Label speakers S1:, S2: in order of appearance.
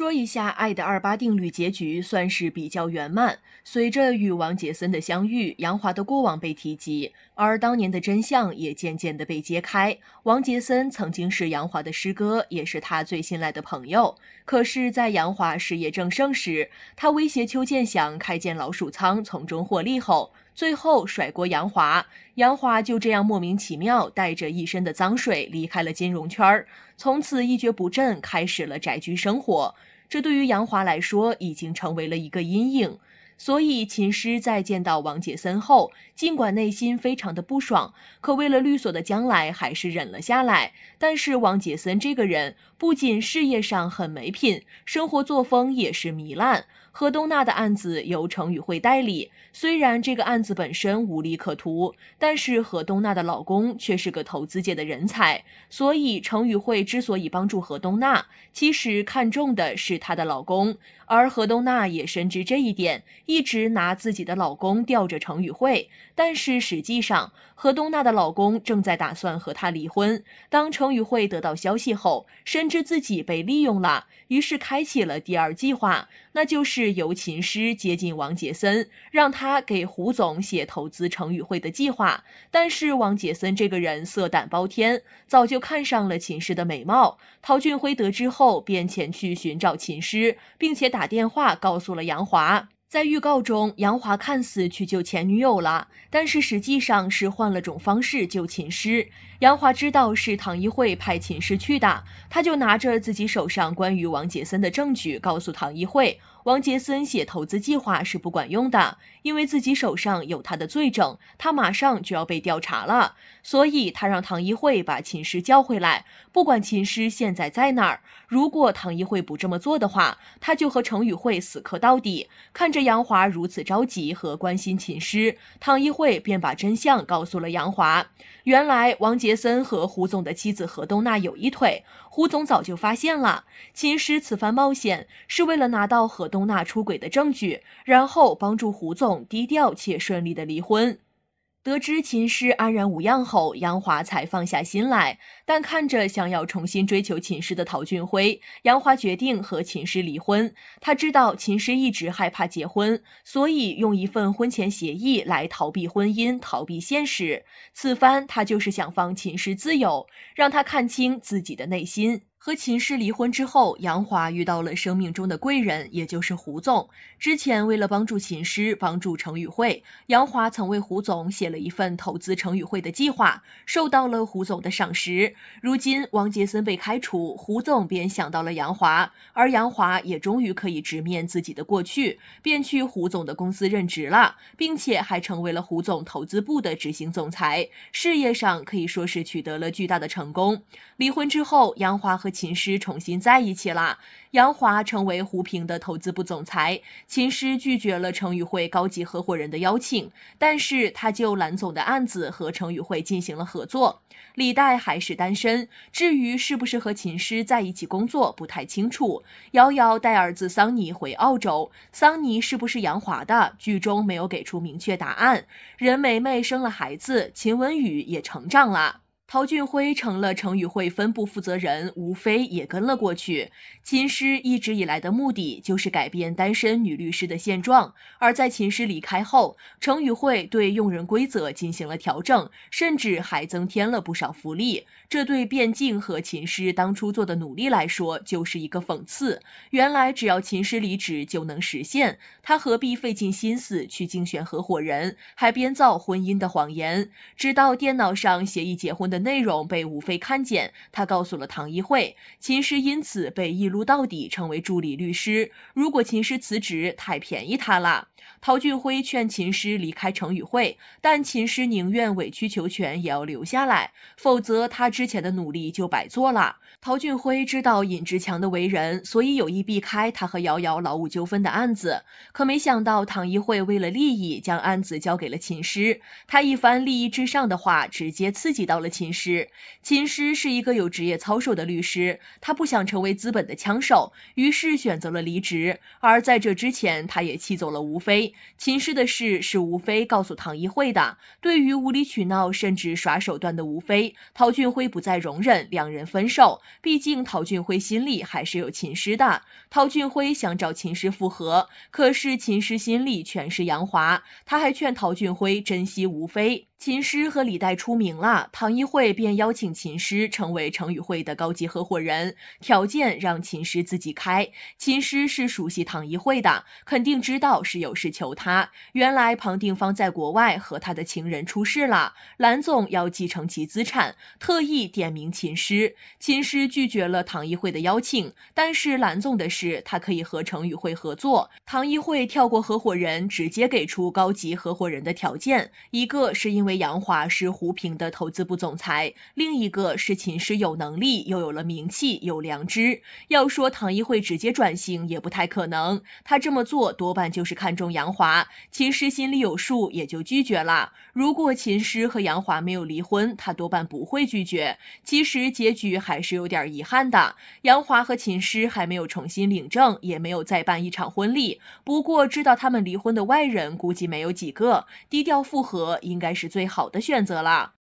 S1: 说一下《爱的二八定律》结局算是比较圆满。随着与王杰森的相遇，杨华的过往被提及，而当年的真相也渐渐的被揭开。王杰森曾经是杨华的师哥，也是他最信赖的朋友。可是，在杨华事业正盛时，他威胁邱建祥开建老鼠仓，从中获利后，最后甩锅杨华。杨华就这样莫名其妙带着一身的脏水离开了金融圈，从此一蹶不振，开始了宅居生活。这对于杨华来说已经成为了一个阴影，所以秦师在见到王杰森后，尽管内心非常的不爽，可为了律所的将来，还是忍了下来。但是王杰森这个人不仅事业上很没品，生活作风也是糜烂。何东娜的案子由程宇慧代理，虽然这个案子本身无利可图，但是何东娜的老公却是个投资界的人才，所以程宇慧之所以帮助何东娜，其实看中的是她的老公。而何东娜也深知这一点，一直拿自己的老公吊着程宇慧。但是实际上，何东娜的老公正在打算和她离婚。当程宇慧得到消息后，深知自己被利用了，于是开启了第二计划，那就是是由秦师接近王杰森，让他给胡总写投资程宇慧的计划。但是王杰森这个人色胆包天，早就看上了秦师的美貌。陶俊辉得知后，便前去寻找秦师，并且打。打电话告诉了杨华，在预告中，杨华看似去救前女友了，但是实际上是换了种方式救秦师。杨华知道是唐一慧派秦师去的，他就拿着自己手上关于王杰森的证据，告诉唐一慧。王杰森写投资计划是不管用的，因为自己手上有他的罪证，他马上就要被调查了，所以他让唐一慧把秦师叫回来，不管秦师现在在哪儿。如果唐一慧不这么做的话，他就和程宇慧死磕到底。看着杨华如此着急和关心秦师，唐一慧便把真相告诉了杨华。原来王杰森和胡总的妻子何东娜有一腿，胡总早就发现了。秦师此番冒险是为了拿到何东娜出轨的证据，然后帮助胡总低调且顺利的离婚。得知秦师安然无恙后，杨华才放下心来。但看着想要重新追求秦师的陶俊辉，杨华决定和秦师离婚。他知道秦师一直害怕结婚，所以用一份婚前协议来逃避婚姻、逃避现实。此番他就是想放秦师自由，让他看清自己的内心。和秦师离婚之后，杨华遇到了生命中的贵人，也就是胡总。之前为了帮助秦师，帮助程宇慧，杨华曾为胡总写了一份投资程宇慧的计划，受到了胡总的赏识。如今王杰森被开除，胡总便想到了杨华，而杨华也终于可以直面自己的过去，便去胡总的公司任职了，并且还成为了胡总投资部的执行总裁，事业上可以说是取得了巨大的成功。离婚之后，杨华和秦师重新在一起了。杨华成为胡平的投资部总裁，秦师拒绝了程宇慧高级合伙人的邀请，但是他就蓝总的案子和程宇慧进行了合作。李代还是单身，至于是不是和秦师在一起工作，不太清楚。瑶瑶带儿子桑尼回澳洲，桑尼是不是杨华的？剧中没有给出明确答案。任梅梅生了孩子，秦文宇也成长了。陶俊辉成了程宇慧分部负责人，吴飞也跟了过去。秦师一直以来的目的就是改变单身女律师的现状，而在秦师离开后，程宇慧对用人规则进行了调整，甚至还增添了不少福利。这对卞静和秦师当初做的努力来说，就是一个讽刺。原来只要秦师离职就能实现，他何必费尽心思去竞选合伙人，还编造婚姻的谎言？直到电脑上协议结婚的。内容被吴飞看见，他告诉了唐一慧，秦师因此被一撸到底，成为助理律师。如果秦师辞职，太便宜他了。陶俊辉劝秦师离开程宇慧，但秦师宁愿委曲求全，也要留下来，否则他之前的努力就白做了。陶俊辉知道尹志强的为人，所以有意避开他和瑶瑶劳务纠纷的案子。可没想到唐一慧为了利益，将案子交给了秦师。他一番利益至上的话，直接刺激到了秦。师。秦师是一个有职业操守的律师，他不想成为资本的枪手，于是选择了离职。而在这之前，他也气走了吴非。秦师的事是吴非告诉唐一慧的。对于无理取闹甚至耍手段的吴非，陶俊辉不再容忍，两人分手。毕竟陶俊辉心里还是有秦师的。陶俊辉想找秦师复合，可是秦师心里全是杨华。他还劝陶俊辉珍惜吴非。秦师和李代出名了，唐一慧便邀请秦师成为程宇慧的高级合伙人，条件让秦师自己开。秦师是熟悉唐一慧的，肯定知道是有事求他。原来庞定方在国外和他的情人出事了，蓝总要继承其资产，特意点名秦师。秦师拒绝了唐一慧的邀请，但是蓝总的事他可以和程宇慧合作。唐一慧跳过合伙人，直接给出高级合伙人的条件，一个是因为。杨华是胡平的投资部总裁，另一个是秦师有能力，又有了名气，有良知。要说唐一慧直接转型也不太可能，他这么做多半就是看中杨华。秦师心里有数，也就拒绝了。如果秦师和杨华没有离婚，他多半不会拒绝。其实结局还是有点遗憾的，杨华和秦师还没有重新领证，也没有再办一场婚礼。不过知道他们离婚的外人估计没有几个，低调复合应该是最。最好的选择了。